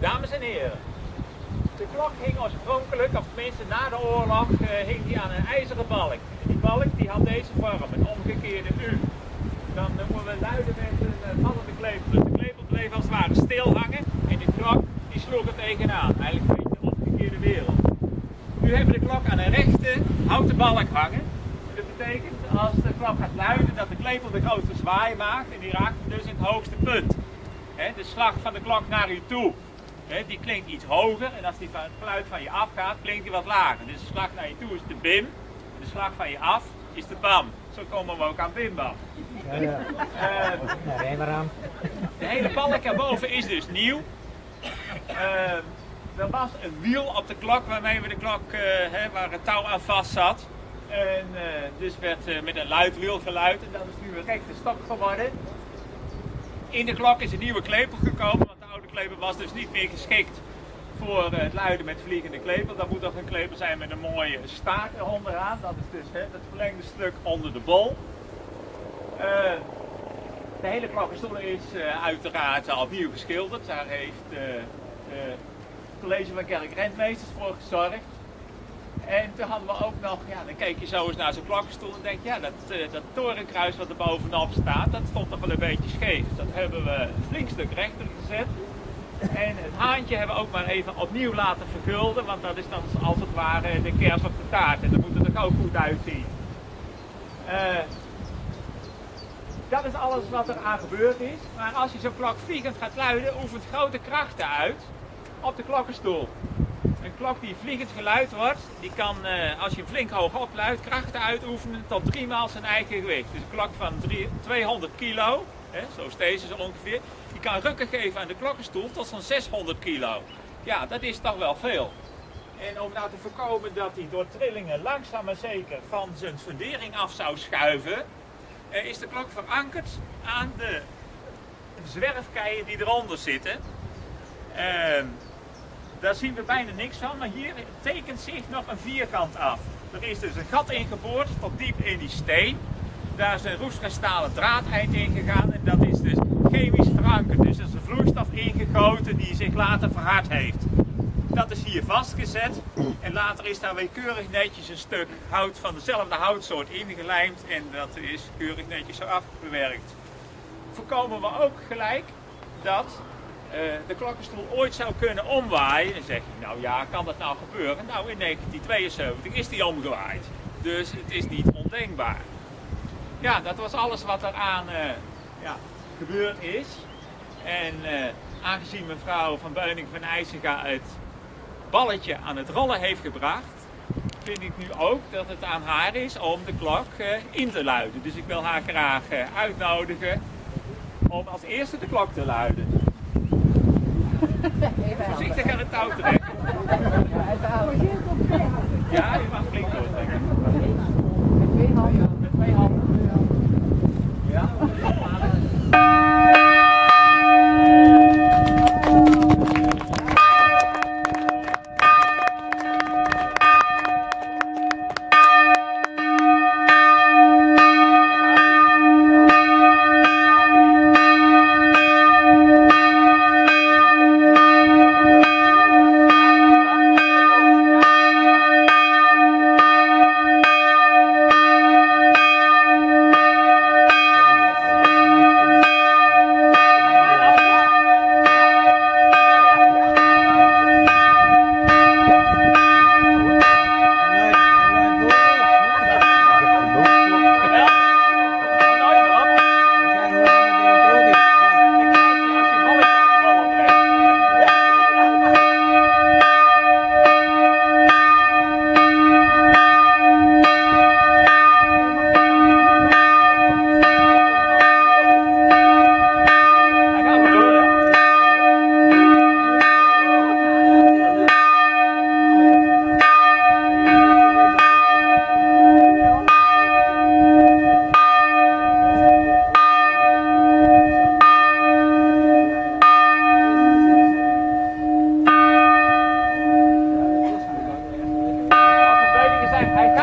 Dames en heren, de klok hing oorspronkelijk, of tenminste na de oorlog, uh, hing die aan een ijzeren balk. Die balk die had deze vorm, een omgekeerde U. Dan noemen we luiden met een uh, vallende klepel. Dus de klepel bleef als het ware stil hangen en de klok die sloeg er tegenaan. Eigenlijk een de omgekeerde wereld. Nu hebben we de klok aan een rechte houten balk hangen. Dat betekent als de klok gaat luiden dat de klepel de grootste zwaai maakt en die raakt dus in het hoogste punt. de slag van de klok naar u toe die klinkt iets hoger en als die van het geluid van je afgaat, klinkt die wat lager. Dus de slag naar je toe is de bim, de slag van je af is de bam. Zo komen we ook aan bimbam. Ja, ja. Uh, ja, de hele balk erboven is dus nieuw. Uh, er was een wiel op de klok waarmee we de klok, uh, waar het touw aan vast zat. En uh, dus werd met een luidwiel geluid en dat is nu een rechte stok geworden. In de klok is een nieuwe klepel gekomen klepel was dus niet meer geschikt voor het luiden met vliegende klepel. Dat moet toch een klepel zijn met een mooie staart eronderaan. Dat is dus hè, het verlengde stuk onder de bol. Uh, de hele klokkenstoel is uh, uiteraard opnieuw geschilderd. Daar heeft uh, het college van kerk Rentmeesters voor gezorgd. En toen hadden we ook nog, ja, dan keek je zo eens naar zo'n klokkenstoel en denk je, ja, dat, dat torenkruis wat er bovenop staat, dat stond toch wel een beetje scheef. Dat hebben we een flink stuk rechter gezet. En het haantje hebben we ook maar even opnieuw laten vergulden, want dat is dan als het ware de kers op de taart. En dan moet het er ook goed uitzien. Uh, dat is alles wat er aan gebeurd is. Maar als je zo'n klok vliegend gaat luiden, oefent grote krachten uit op de klokkenstoel. Een klok die vliegend geluid wordt, die kan, uh, als je flink hoog opluidt, krachten uitoefenen tot drie maal zijn eigen gewicht. Dus een klok van 200 kilo, hè, zo is deze zo ongeveer, kan rukken geven aan de klokkenstoel tot zo'n 600 kilo. Ja, dat is toch wel veel. En om nou te voorkomen dat hij door trillingen langzaam maar zeker van zijn fundering af zou schuiven, eh, is de klok verankerd aan de zwerfkeien die eronder zitten. Uh, daar zien we bijna niks van, maar hier tekent zich nog een vierkant af. Er is dus een gat ingeboord tot diep in die steen. Daar is een roeststalen draadeind in gegaan en dat chemisch verankerd. Dus er is een vloeistof ingegoten die zich later verhard heeft. Dat is hier vastgezet en later is daar weer keurig netjes een stuk hout van dezelfde houtsoort ingelijmd en dat is keurig netjes zo afgewerkt. Voorkomen we ook gelijk dat uh, de klokkenstoel ooit zou kunnen omwaaien. En zeg je, nou ja, kan dat nou gebeuren? Nou, in 1972 is die omgewaaid. Dus het is niet ondenkbaar. Ja, dat was alles wat er aan uh, ja, gebeurd is. En uh, aangezien mevrouw van Beuning van IJsega het balletje aan het rollen heeft gebracht, vind ik nu ook dat het aan haar is om de klok uh, in te luiden. Dus ik wil haar graag uh, uitnodigen om als eerste de klok te luiden. Voorzichtig aan het touw trekken. Ja, je mag flink doortrekken. Met twee handen. Met twee handen.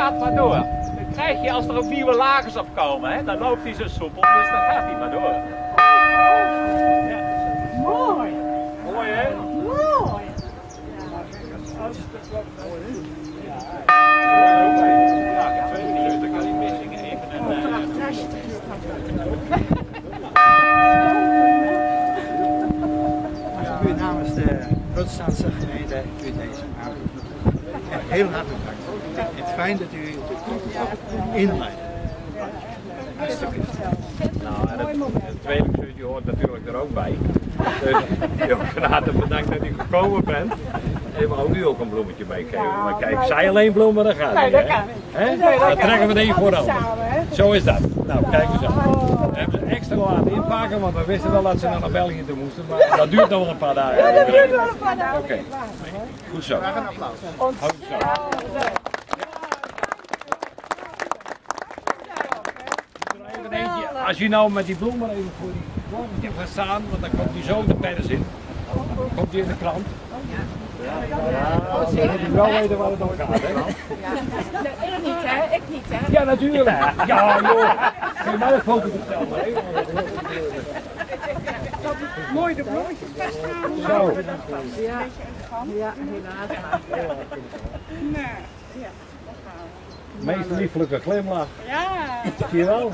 gaat maar door. Dan krijg je als er ook nieuwe lagers op komen, hè, dan loopt hij zo soepel, dus dan gaat hij maar door. Oh, ja. Mooi! Mooi hè? Mooi! Ja, twee minuten, kan even een. Als ik u namens de Protestantse gemeente u deze aanroep. Heel hartelijk dank. Het fijn dat u het inleidt. Alsjeblieft. Nou, en het, het tweede bestuurtje hoort natuurlijk er ook bij. Dus van harte bedankt dat u gekomen bent. En we ook u ook een bloemetje meegeven. Maar kijk, zij alleen bloemen, dat gaat Nee, dat kan niet. Dan kan trekken we er één voor Samen, over. hè? Zo is dat. Nou, kijk eens aan. We hebben ze extra laten inpakken, want we wisten wel dat ze naar België toe moesten. Maar dat duurt nog wel een paar dagen. Dat duurt wel een paar dagen. Oké, goed zo. Graag een applaus. Goed zo. Even eentje. Als je nou met die bloemen even voor die gaat staan, want dan komt die zo de pers in. Komt die in de krant. Ja, dan moet je wel weten waar het om gaat. Hè? Ik niet, hè? Ik niet, hè? Ja, natuurlijk. Ja, joh. Kun je mij een foto vertellen? hè? Mooi de bloemetjes. Zo. Ja, helaas. Meest lieflijke glimlach. Ja. Zie je wel?